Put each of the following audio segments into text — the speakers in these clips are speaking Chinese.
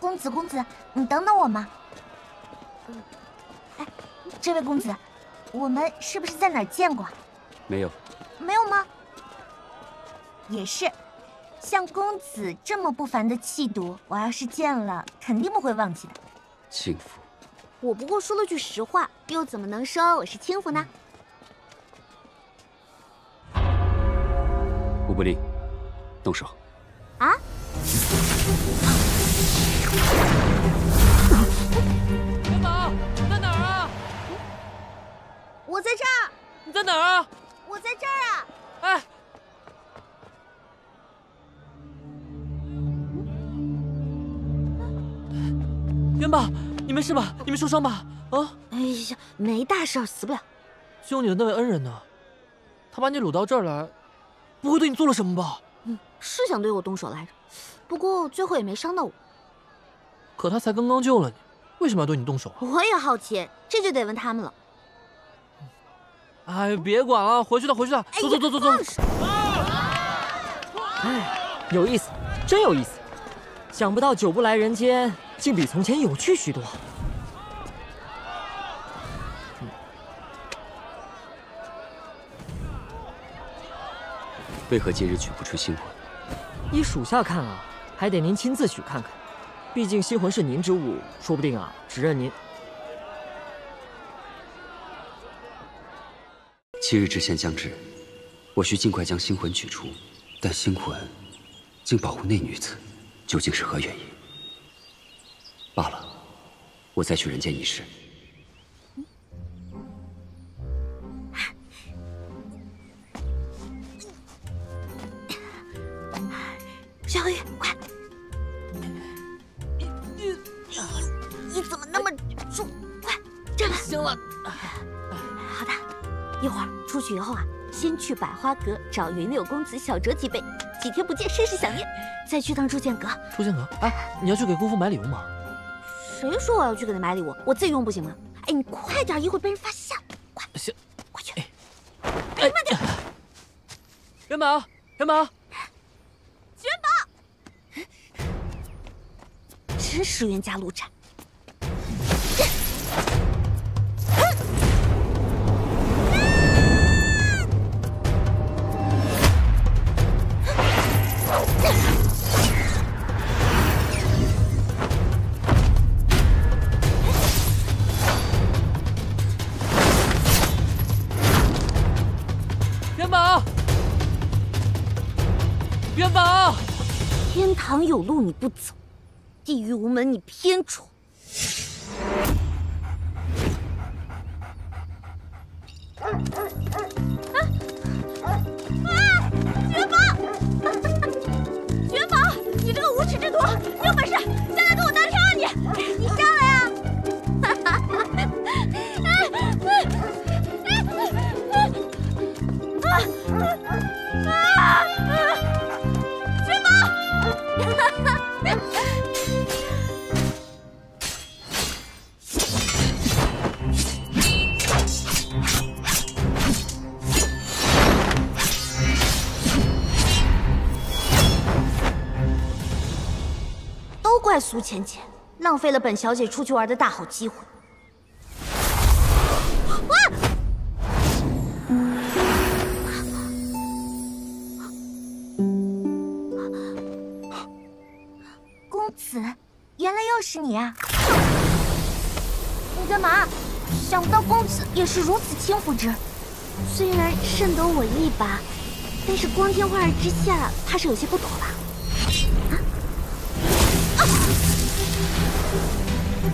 公子，公子，你等等我嘛。哎，这位公子，我们是不是在哪儿见过？没有。没有吗？也是，像公子这么不凡的气度，我要是见了，肯定不会忘记的。轻浮。我不过说了句实话，又怎么能说我是轻浮呢？吴不利，动手。啊？元宝，你在哪儿啊？我在这儿。你在哪儿啊？我在这儿啊。哎。元宝，你没事吧？你没受伤吧？啊？哎呀，没大事，死不了。救你的那位恩人呢？他把你掳到这儿来，不会对你做了什么吧？嗯，是想对我动手来着，不过最后也没伤到我。可他才刚刚救了你，为什么要对你动手啊？我也好奇，这就得问他们了。哎，别管了，回去了，回去了，走走走走走。哎，有意思，真有意思。想不到久不来人间。竟比从前有趣许多。为何今日取不出新魂？依属下看啊，还得您亲自取看看。毕竟星魂是您之物，说不定啊，只认您。七日之限将至，我需尽快将星魂取出。但星魂竟保护那女子，究竟是何原因？罢了，我再去人间一试。小雨，快！出去以后啊，先去百花阁找云柳公子小酌几杯，几天不见，甚是想念。再去趟铸剑阁。铸剑阁？哎，你要去给姑父买礼物吗？谁说我要去给他买礼物？我自己用不行吗？哎，你快点，一会儿被人发现了。快，行，快去。哎，慢点。元宝，元宝，元宝，真是冤家路窄。元宝，元宝天堂有路你不走，地狱无门你偏闯。个无耻之徒，你有本事下来跟我单挑啊！你，你下来啊！哈哈哈！啊啊啊！都怪苏浅浅，浪费了本小姐出去玩的大好机会。公子，原来又是你啊！你干嘛？想不到公子也是如此轻浮之，虽然胜得我一把，但是光天化日之下，怕是有些不妥吧？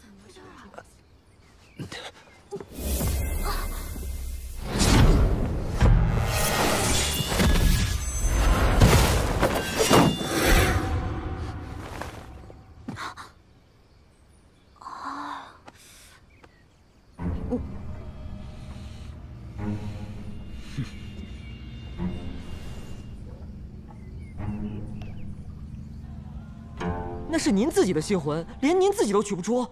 怎么回事？是您自己的心魂，连您自己都取不出。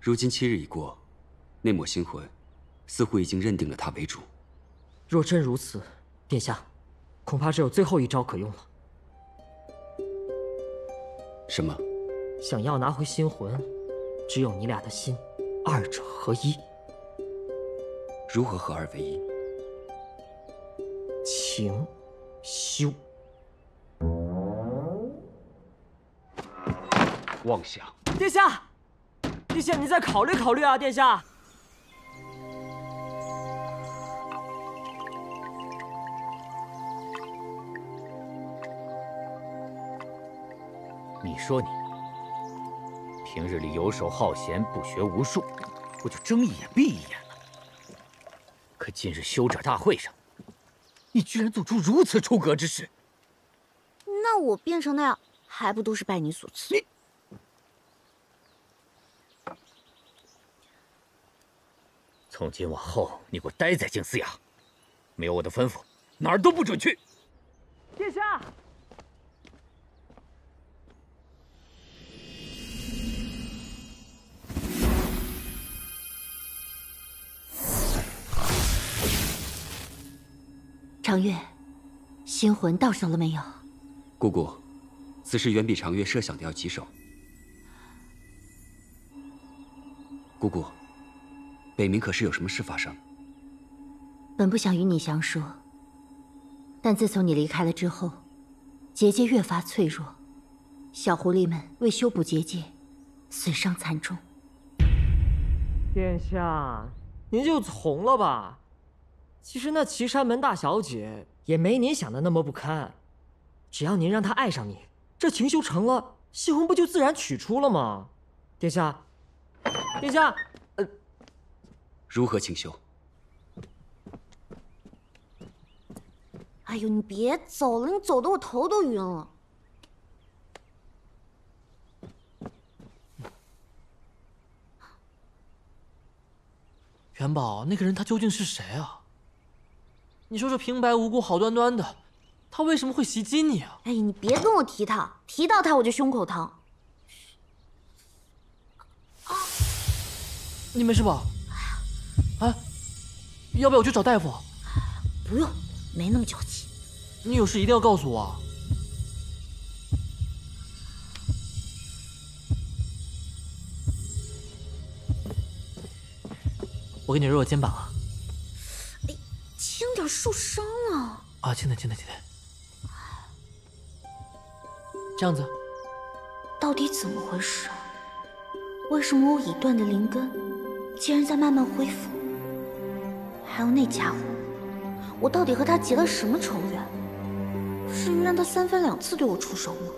如今七日已过，那抹心魂似乎已经认定了他为主。若真如此，殿下，恐怕只有最后一招可用了。什么？想要拿回心魂，只有你俩的心，二者合一。如何合二为一？情修。妄想！殿下，殿下，你再考虑考虑啊！殿下，你说你平日里游手好闲，不学无术，我就睁一眼闭一眼了。可今日修者大会上，你居然做出如此出格之事！那我变成那样，还不都是拜你所赐？你。从今往后，你给我待在静思崖，没有我的吩咐，哪儿都不准去。殿下，长月，星魂到手了没有？姑姑，此事远比长月设想的要棘手。姑姑。北冥可是有什么事发生？本不想与你详说，但自从你离开了之后，结界越发脆弱，小狐狸们为修补结界，损伤惨重。殿下，您就从了吧。其实那岐山门大小姐也没您想的那么不堪，只要您让她爱上你，这情修成了，星魂不就自然取出了吗？殿下，殿下。如何清修？哎呦，你别走了，你走的我头都晕了。元宝，那个人他究竟是谁啊？你说这平白无故、好端端的，他为什么会袭击你啊？哎呀，你别跟我提他，提到他我就胸口疼。你没事吧？哎，要不要我去找大夫？不用，没那么娇气。你有事一定要告诉我。我给你揉揉肩膀啊。哎，轻点，受伤了。啊，轻点，轻点，轻点。这样子。到底怎么回事？为什么我已断的灵根，竟然在慢慢恢复？还有那家伙，我到底和他结了什么仇怨？至于让他三番两次对我出手吗？